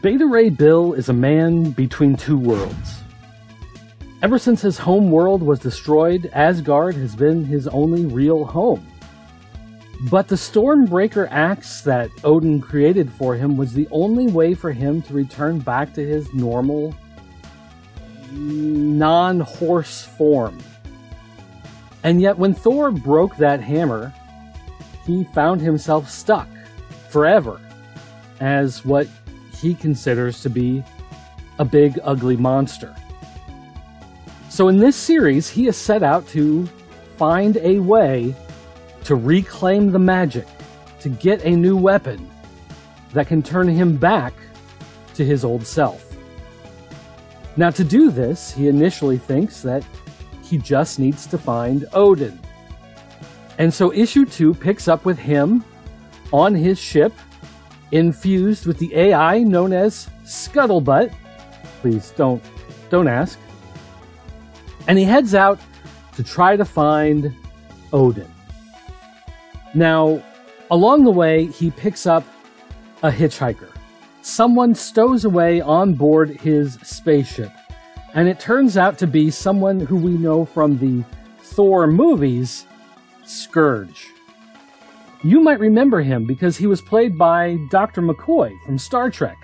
Beta Ray Bill is a man between two worlds. Ever since his home world was destroyed, Asgard has been his only real home. But the Stormbreaker axe that Odin created for him was the only way for him to return back to his normal, non horse form. And yet, when Thor broke that hammer, he found himself stuck forever as what he considers to be a big, ugly monster. So, in this series, he has set out to find a way to reclaim the magic, to get a new weapon that can turn him back to his old self. Now, to do this, he initially thinks that he just needs to find Odin. And so, issue 2 picks up with him on his ship infused with the AI known as Skuttlebutt. Please don't don't ask. And he heads out to try to find Odin. Now, along the way, he picks up a hitchhiker. Someone stows away on board his spaceship. And it turns out to be someone who we know from the Thor movies, Skurge. You might remember him because he was played by Dr. McCoy from Star Trek.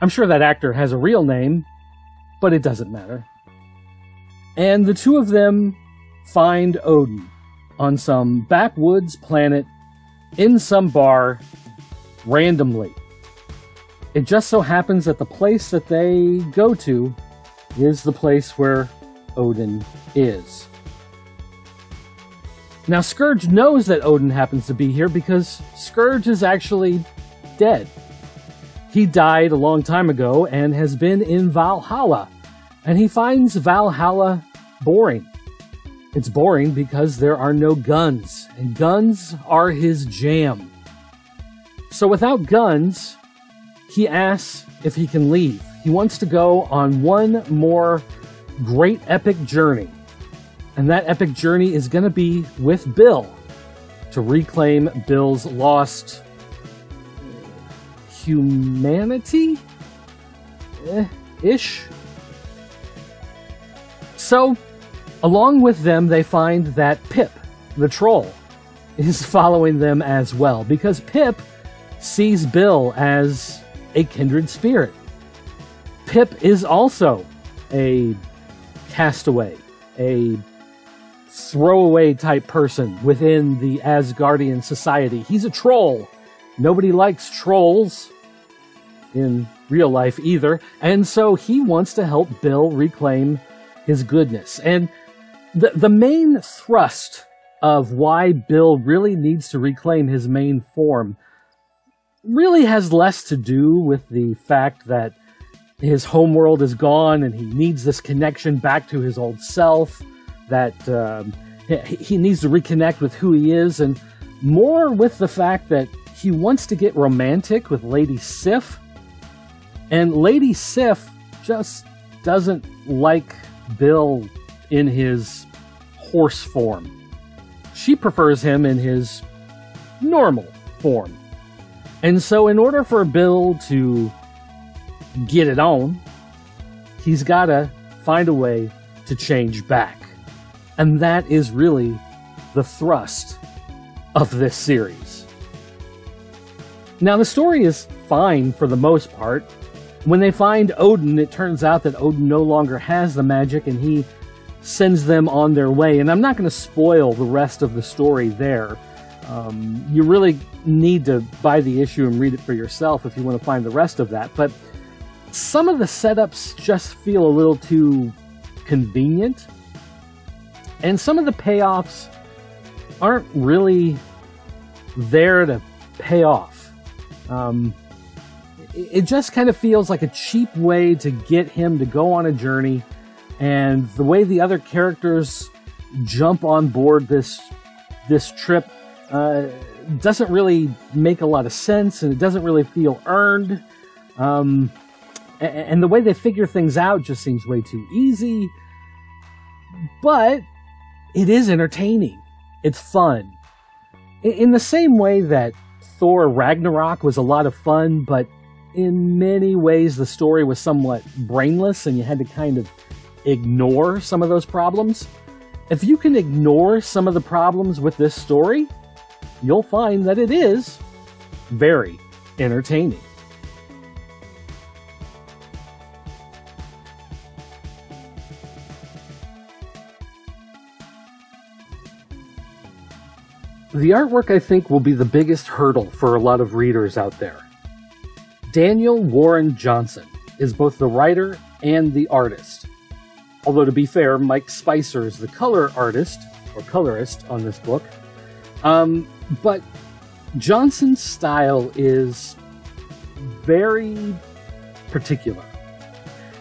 I'm sure that actor has a real name, but it doesn't matter. And the two of them find Odin on some backwoods planet in some bar randomly. It just so happens that the place that they go to is the place where Odin is. Now, Skurge knows that Odin happens to be here because Skurge is actually dead. He died a long time ago and has been in Valhalla, and he finds Valhalla boring. It's boring because there are no guns, and guns are his jam. So, without guns, he asks if he can leave. He wants to go on one more great epic journey and that epic journey is going to be with Bill to reclaim Bill's lost humanity? Eh, ish. So, along with them, they find that Pip, the troll, is following them as well because Pip sees Bill as a kindred spirit. Pip is also a castaway, a throwaway type person within the Asgardian society. He's a troll. Nobody likes trolls in real life either. And so he wants to help Bill reclaim his goodness. And the, the main thrust of why Bill really needs to reclaim his main form really has less to do with the fact that his homeworld is gone and he needs this connection back to his old self that um, he needs to reconnect with who he is, and more with the fact that he wants to get romantic with Lady Sif, and Lady Sif just doesn't like Bill in his horse form. She prefers him in his normal form. And so, in order for Bill to get it on, he's got to find a way to change back. And that is really the thrust of this series. Now, the story is fine for the most part. When they find Odin, it turns out that Odin no longer has the magic and he sends them on their way. And I'm not going to spoil the rest of the story there. Um, you really need to buy the issue and read it for yourself if you want to find the rest of that. But some of the setups just feel a little too convenient and some of the payoffs aren't really there to pay off. Um, it just kind of feels like a cheap way to get him to go on a journey, and the way the other characters jump on board this this trip uh, doesn't really make a lot of sense and it doesn't really feel earned. Um, and the way they figure things out just seems way too easy. But it is entertaining. It's fun. In the same way that Thor Ragnarok was a lot of fun, but in many ways the story was somewhat brainless and you had to kind of ignore some of those problems. If you can ignore some of the problems with this story, you'll find that it is very entertaining. The artwork, I think, will be the biggest hurdle for a lot of readers out there. Daniel Warren Johnson is both the writer and the artist. Although, to be fair, Mike Spicer is the color artist, or colorist, on this book. Um, but Johnson's style is very particular.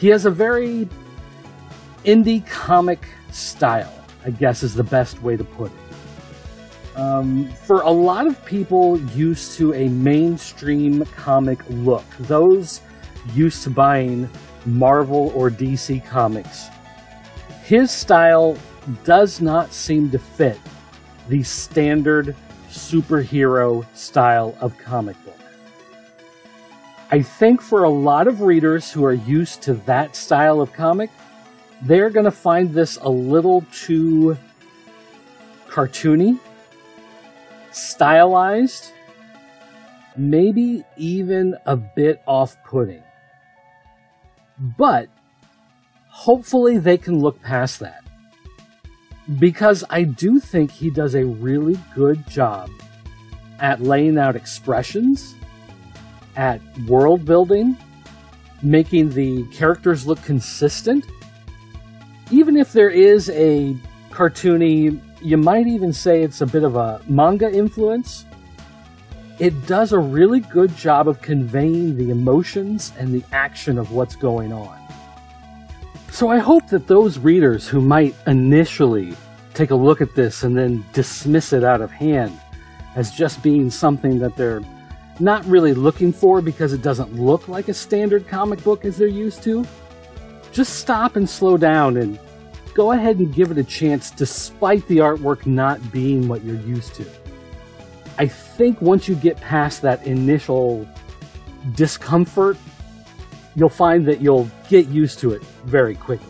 He has a very indie comic style, I guess is the best way to put it. Um, for a lot of people used to a mainstream comic look, those used to buying Marvel or DC comics, his style does not seem to fit the standard superhero style of comic book. I think for a lot of readers who are used to that style of comic, they're going to find this a little too cartoony stylized, maybe even a bit off putting. But hopefully they can look past that. Because I do think he does a really good job at laying out expressions, at world building, making the characters look consistent. Even if there is a cartoony you might even say it's a bit of a manga influence. It does a really good job of conveying the emotions and the action of what's going on. So I hope that those readers who might initially take a look at this and then dismiss it out of hand as just being something that they're not really looking for because it doesn't look like a standard comic book as they're used to, just stop and slow down and go ahead and give it a chance despite the artwork not being what you're used to. I think once you get past that initial discomfort, you'll find that you'll get used to it very quickly.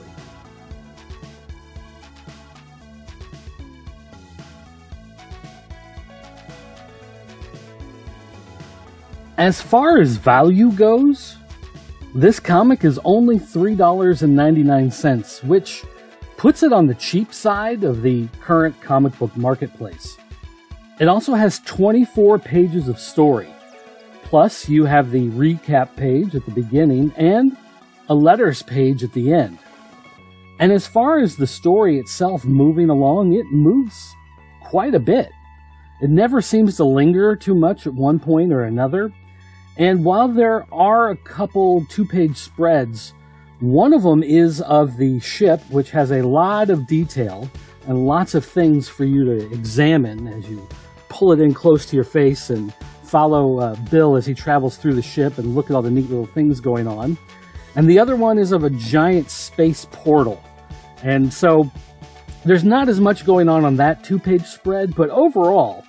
As far as value goes, this comic is only $3.99, which puts it on the cheap side of the current comic book marketplace. It also has 24 pages of story. Plus, you have the recap page at the beginning and a letters page at the end. And as far as the story itself moving along, it moves quite a bit. It never seems to linger too much at one point or another. And while there are a couple two page spreads one of them is of the ship, which has a lot of detail and lots of things for you to examine as you pull it in close to your face and follow uh, Bill as he travels through the ship and look at all the neat little things going on. And the other one is of a giant space portal. And so there's not as much going on on that two page spread, but overall,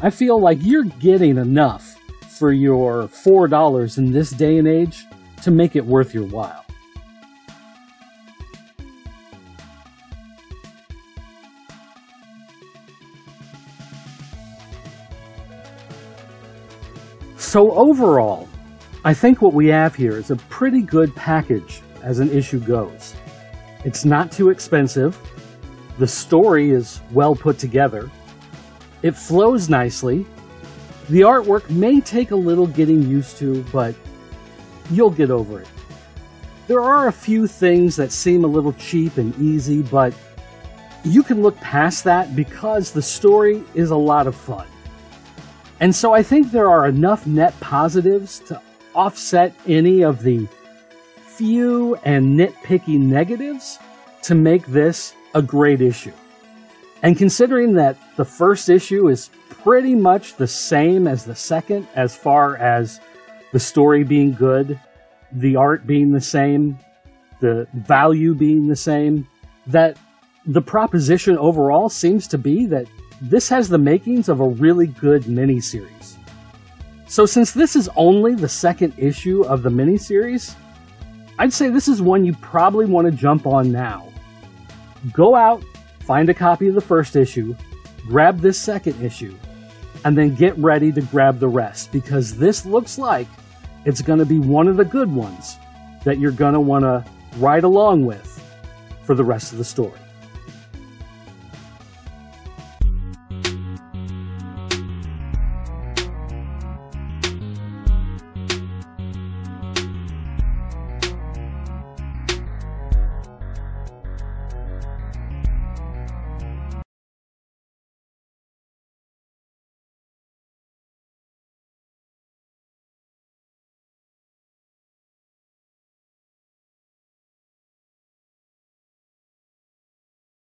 I feel like you're getting enough for your $4 in this day and age to make it worth your while. So, overall, I think what we have here is a pretty good package as an issue goes. It's not too expensive, the story is well put together, it flows nicely, the artwork may take a little getting used to, but you'll get over it. There are a few things that seem a little cheap and easy, but you can look past that because the story is a lot of fun. And so I think there are enough net positives to offset any of the few and nitpicky negatives to make this a great issue. And considering that the first issue is pretty much the same as the second, as far as the story being good, the art being the same, the value being the same, that the proposition overall seems to be that this has the makings of a really good miniseries. So, since this is only the second issue of the miniseries, I'd say this is one you probably want to jump on now. Go out, find a copy of the first issue, grab this second issue, and then get ready to grab the rest because this looks like it's going to be one of the good ones that you're going to want to ride along with for the rest of the story.